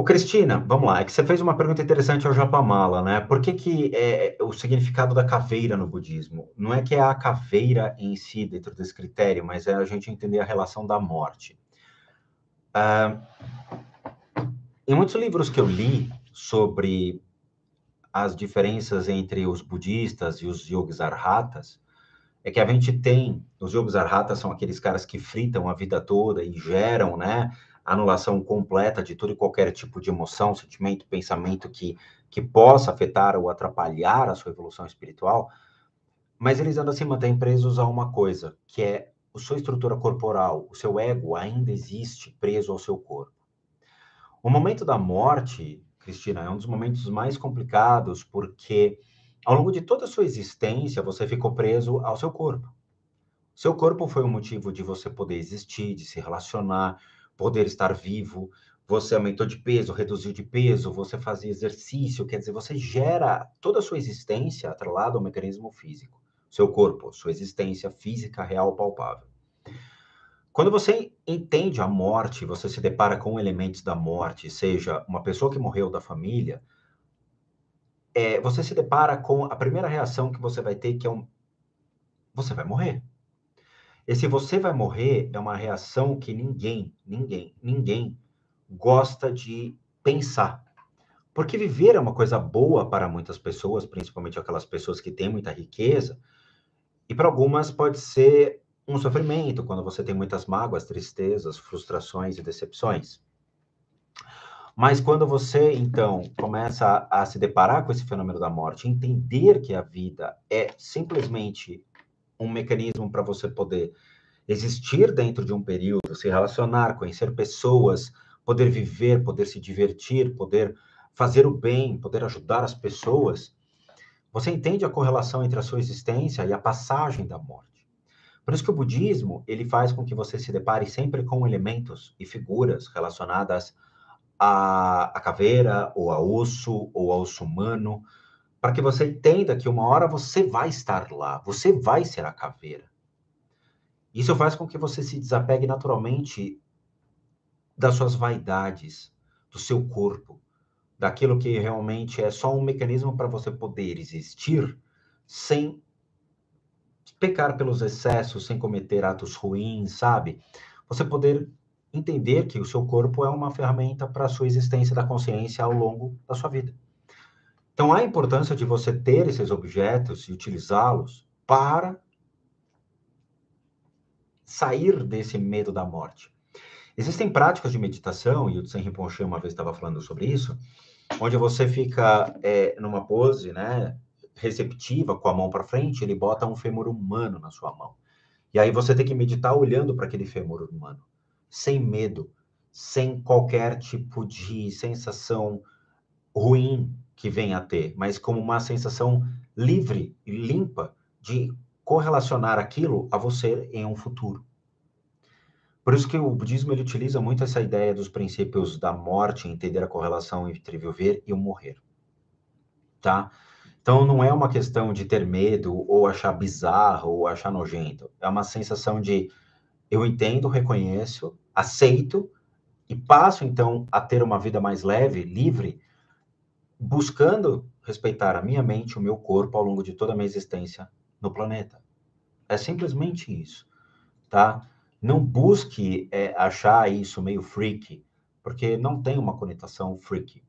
Ô, Cristina, vamos lá. É que você fez uma pergunta interessante ao Japamala, né? Por que, que é o significado da caveira no budismo? Não é que é a caveira em si, dentro desse critério, mas é a gente entender a relação da morte. Uh, em muitos livros que eu li sobre as diferenças entre os budistas e os yogis arhatas, é que a gente tem, os yogis arhatas são aqueles caras que fritam a vida toda e geram, né, anulação completa de todo e qualquer tipo de emoção, sentimento, pensamento que, que possa afetar ou atrapalhar a sua evolução espiritual, mas eles ainda se mantêm presos a uma coisa, que é a sua estrutura corporal, o seu ego ainda existe preso ao seu corpo. O momento da morte, Cristina, é um dos momentos mais complicados, porque ao longo de toda a sua existência, você ficou preso ao seu corpo. Seu corpo foi o motivo de você poder existir, de se relacionar, poder estar vivo, você aumentou de peso, reduziu de peso, você fazia exercício, quer dizer, você gera toda a sua existência atrelada ao mecanismo físico, seu corpo, sua existência física real palpável. Quando você entende a morte, você se depara com elementos da morte, seja uma pessoa que morreu da família, é, você se depara com a primeira reação que você vai ter, que é um. Você vai morrer. Esse você vai morrer é uma reação que ninguém, ninguém, ninguém gosta de pensar. Porque viver é uma coisa boa para muitas pessoas, principalmente aquelas pessoas que têm muita riqueza, e para algumas pode ser um sofrimento quando você tem muitas mágoas, tristezas, frustrações e decepções. Mas quando você, então, começa a, a se deparar com esse fenômeno da morte, entender que a vida é simplesmente um mecanismo para você poder existir dentro de um período, se relacionar, conhecer pessoas, poder viver, poder se divertir, poder fazer o bem, poder ajudar as pessoas, você entende a correlação entre a sua existência e a passagem da morte. Por isso que o budismo, ele faz com que você se depare sempre com elementos e figuras relacionadas à, à caveira, ou a osso, ou ao osso humano, para que você entenda que uma hora você vai estar lá, você vai ser a caveira. Isso faz com que você se desapegue naturalmente das suas vaidades, do seu corpo, daquilo que realmente é só um mecanismo para você poder existir sem pecar pelos excessos, sem cometer atos ruins, sabe? Você poder entender que o seu corpo é uma ferramenta para a sua existência da consciência ao longo da sua vida. Então, a importância de você ter esses objetos e utilizá-los para sair desse medo da morte. Existem práticas de meditação, e o Tsen Rinpoche uma vez estava falando sobre isso, onde você fica é, numa pose, né, receptiva, com a mão para frente, ele bota um fêmur humano na sua mão. E aí você tem que meditar olhando para aquele fêmur humano, sem medo, sem qualquer tipo de sensação ruim, que venha a ter, mas como uma sensação livre e limpa de correlacionar aquilo a você em um futuro. Por isso que o budismo ele utiliza muito essa ideia dos princípios da morte, entender a correlação entre viver e o morrer. Tá? Então não é uma questão de ter medo ou achar bizarro ou achar nojento. É uma sensação de eu entendo, reconheço, aceito e passo então a ter uma vida mais leve, livre, buscando respeitar a minha mente, o meu corpo ao longo de toda a minha existência no planeta. É simplesmente isso, tá? Não busque é, achar isso meio freak, porque não tem uma conotação freak.